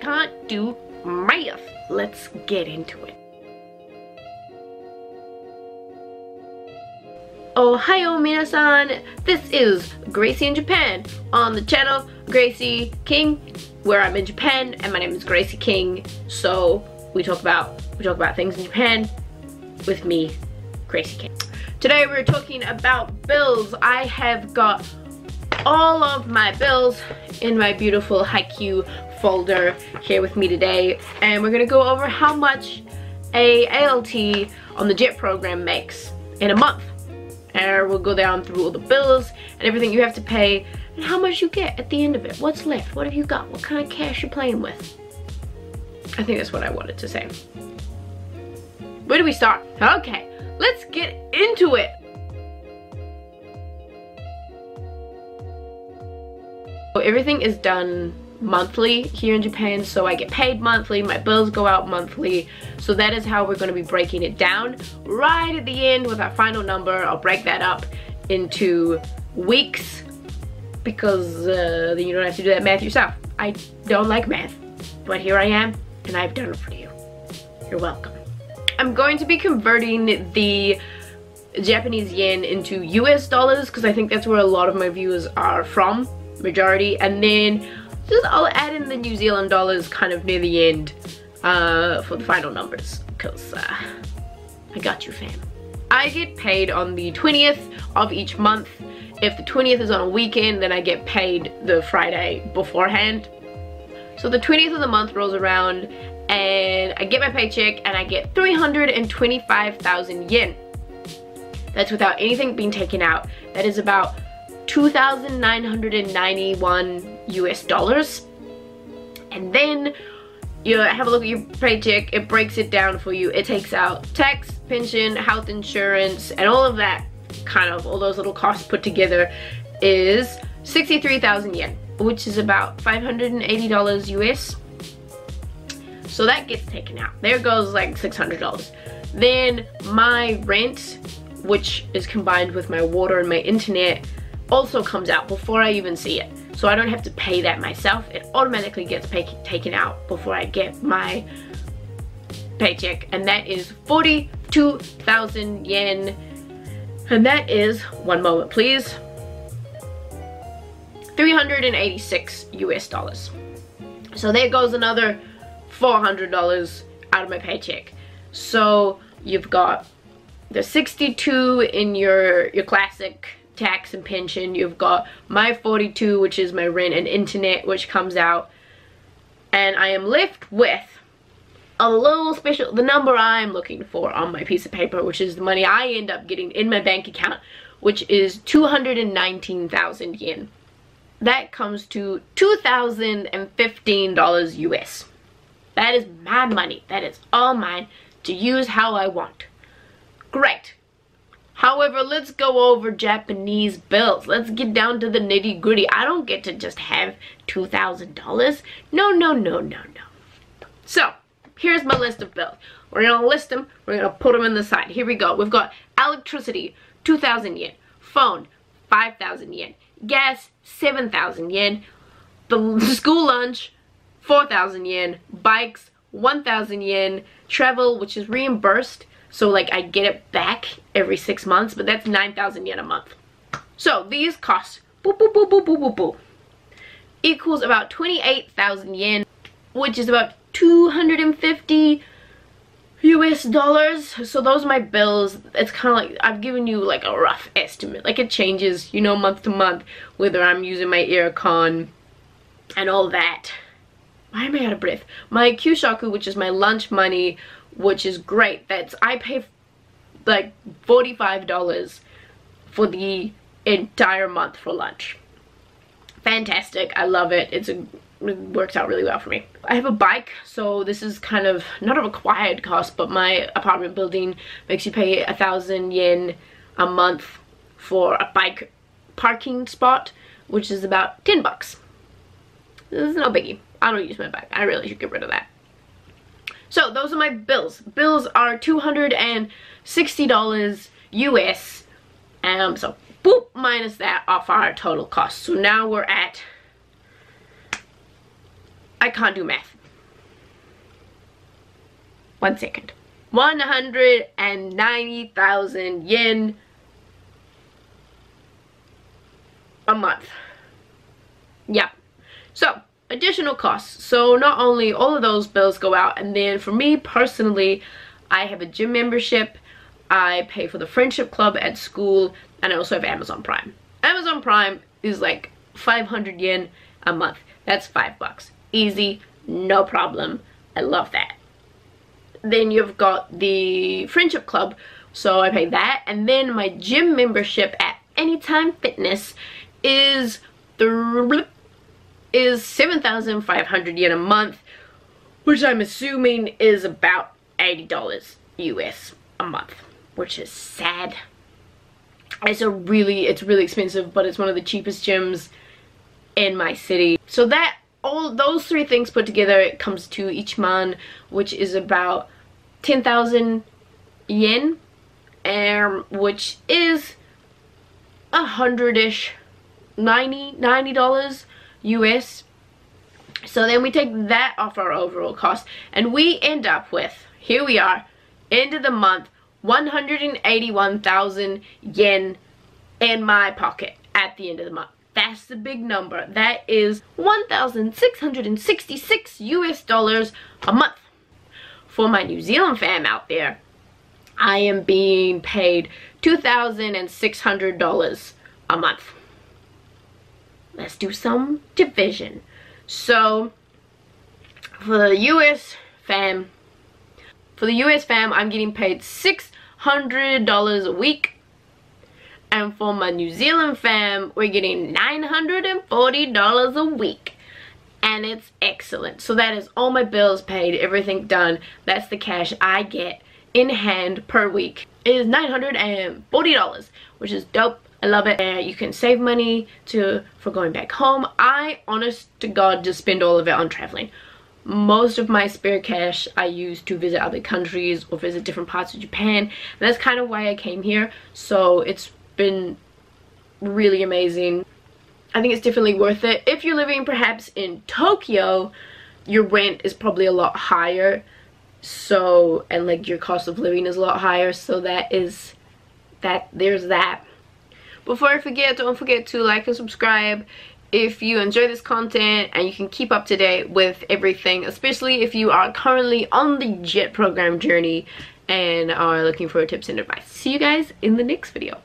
can't do math. Let's get into it. Ohio minasan, this is Gracie in Japan on the channel Gracie King where I'm in Japan and my name is Gracie King so we talk about we talk about things in Japan with me Gracie King. Today we're talking about bills. I have got all of my bills in my beautiful Haikyuu folder here with me today and we're gonna go over how much a ALT on the JET program makes in a month and we'll go down through all the bills and everything you have to pay and how much you get at the end of it. What's left? What have you got? What kind of cash you're playing with? I think that's what I wanted to say. Where do we start? Okay, let's get into it. So everything is done monthly here in Japan so I get paid monthly my bills go out monthly. So that is how we're going to be breaking it down. Right at the end with our final number I'll break that up into weeks because uh, then you don't have to do that math yourself. I don't like math but here I am and I've done it for you. You're welcome. I'm going to be converting the Japanese yen into US dollars because I think that's where a lot of my viewers are from majority and then just I'll add in the New Zealand dollars kind of near the end uh, for the final numbers because uh, I got you fam. I get paid on the 20th of each month. If the 20th is on a weekend then I get paid the Friday beforehand. So the 20th of the month rolls around and I get my paycheck and I get 325,000 yen. That's without anything being taken out. That is about 2,991 US dollars. And then you have a look at your paycheck, it breaks it down for you. It takes out tax, pension, health insurance, and all of that kind of, all those little costs put together is 63,000 yen, which is about $580 US. So that gets taken out. There goes like $600. Then my rent, which is combined with my water and my internet, also comes out before I even see it. So I don't have to pay that myself. It automatically gets pay taken out before I get my paycheck. And that is 42,000 yen. And that is, one moment please, 386 US dollars. So there goes another $400 out of my paycheck. So you've got the 62 in your, your classic tax and pension. You've got my 42, which is my rent and internet, which comes out. And I am left with a little special, the number I'm looking for on my piece of paper, which is the money I end up getting in my bank account, which is 219,000 yen. That comes to $2,015 US. That is my money. That is all mine to use how I want. Great. However, let's go over Japanese bills. Let's get down to the nitty gritty. I don't get to just have $2,000. No, no, no, no, no. So, here's my list of bills. We're gonna list them, we're gonna put them in the side. Here we go. We've got electricity, 2,000 yen. Phone, 5,000 yen. Gas, 7,000 yen. The school lunch, 4,000 yen. Bikes, 1,000 yen. Travel, which is reimbursed, so like I get it back every six months, but that's 9,000 yen a month. So these costs, boop, boop, boop, boop, boop, boop, boop, equals about 28,000 yen, which is about 250 US dollars. So those are my bills. It's kind of like, I've given you like a rough estimate. Like it changes, you know, month to month, whether I'm using my aircon and all that. Why am I out of breath? My Kyushoku, which is my lunch money, which is great. That's I pay like $45 for the entire month for lunch. Fantastic. I love it. It's a it works out really well for me. I have a bike, so this is kind of not a required cost, but my apartment building makes you pay a thousand yen a month for a bike parking spot, which is about 10 bucks. This is no biggie. I don't use my bike. I really should get rid of that. So those are my bills. Bills are $260 US. Um, so boop, minus that off our total cost. So now we're at, I can't do math. one second 190,000 yen a month yeah so additional costs. So not only all of those bills go out and then for me personally I have a gym membership. I pay for the friendship club at school and I also have Amazon Prime. Amazon Prime is like 500 yen a month. That's five bucks. Easy no problem. I love that. Then you've got the friendship club. So I pay that and then my gym membership at Anytime Fitness is is 7,500 yen a month which I'm assuming is about $80 US a month which is sad. It's a really it's really expensive but it's one of the cheapest gyms in my city. So that all those three things put together it comes to ichiman which is about 10,000 yen um, which is a hundred-ish 90 90 dollars US so then we take that off our overall cost and we end up with here we are end of the month 181,000 yen in my pocket at the end of the month that's the big number. That is 1,666 US dollars a month. For my New Zealand fam out there, I am being paid $2,600 a month. Let's do some division. So, for the US fam, for the US fam, I'm getting paid $600 a week and for my New Zealand fam, we're getting $940 a week. And it's excellent. So that is all my bills paid, everything done. That's the cash I get in hand per week. It is $940, which is dope. I love it. You can save money to for going back home. I, honest to God, just spend all of it on traveling. Most of my spare cash I use to visit other countries or visit different parts of Japan. And that's kind of why I came here. So it's been really amazing. I think it's definitely worth it. If you're living perhaps in Tokyo, your rent is probably a lot higher. So, and like your cost of living is a lot higher. So that is, that, there's that. Before I forget, don't forget to like and subscribe if you enjoy this content and you can keep up to date with everything, especially if you are currently on the JET program journey and are looking for tips and advice. See you guys in the next video.